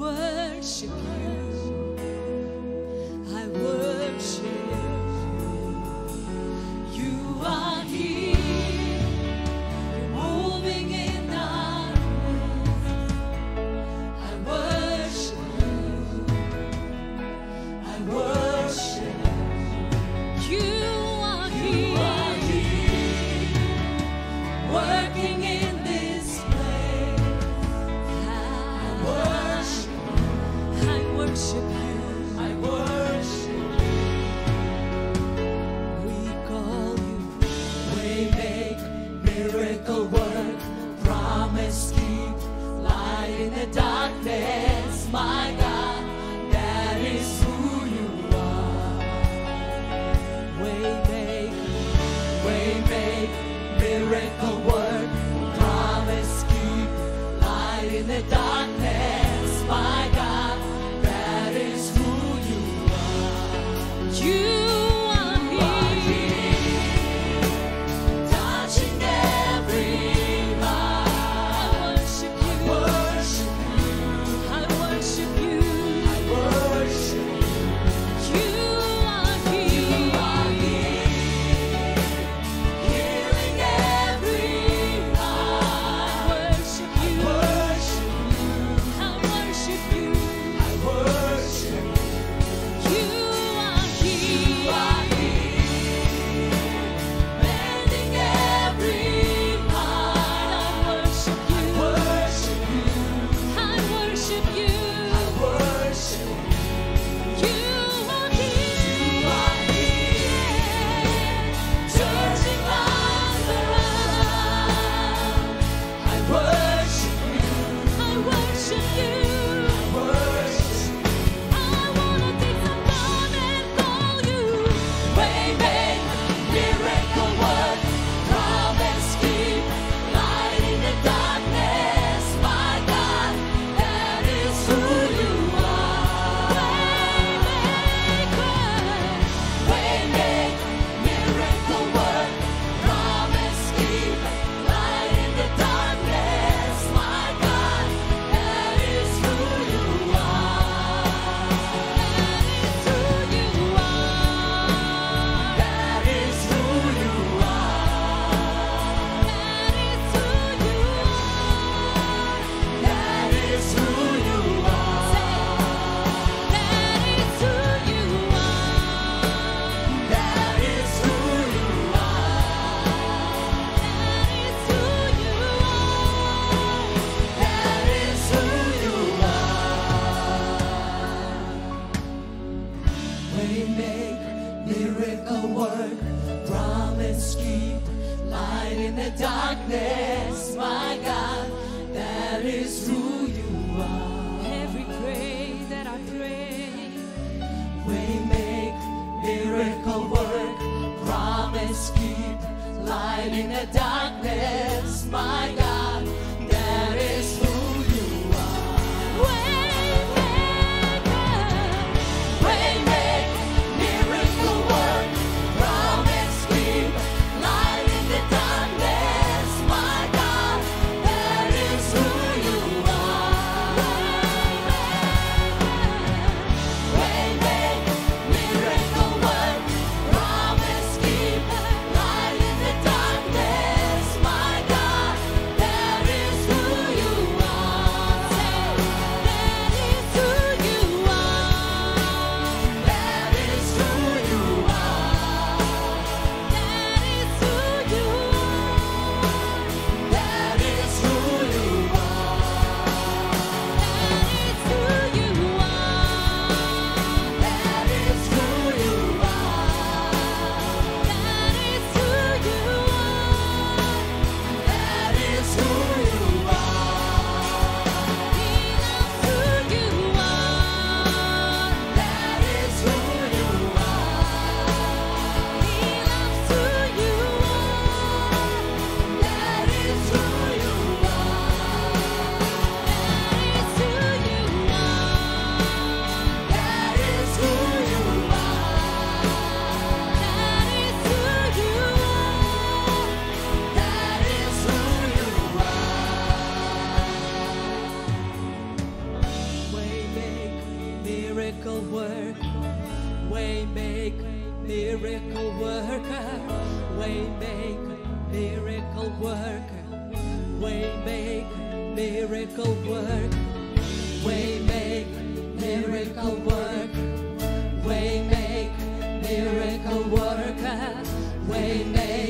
worship you. darkness, my God. miracle work, promise keep, light in the darkness, my God, that is who you are. Every prayer that I pray, we make miracle work, promise keep, light in the darkness, my God. miracle worker, waymaker, miracle worker, waymaker, miracle worker, waymaker, miracle work. Way make miracle work. Way make miracle worker, Way make.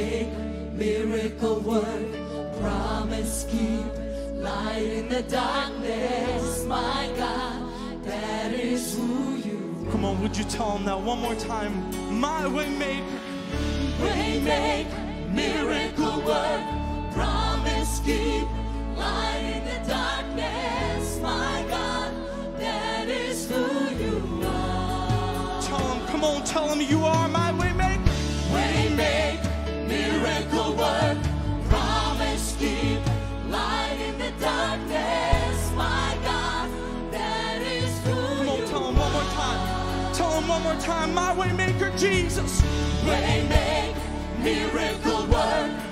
make, miracle work, promise keep, light in the darkness, my God, that is who you are. Come on, would you tell him that one more time? My way make miracle work, promise keep, one more time. My Waymaker Jesus. Waymaker, miracle work.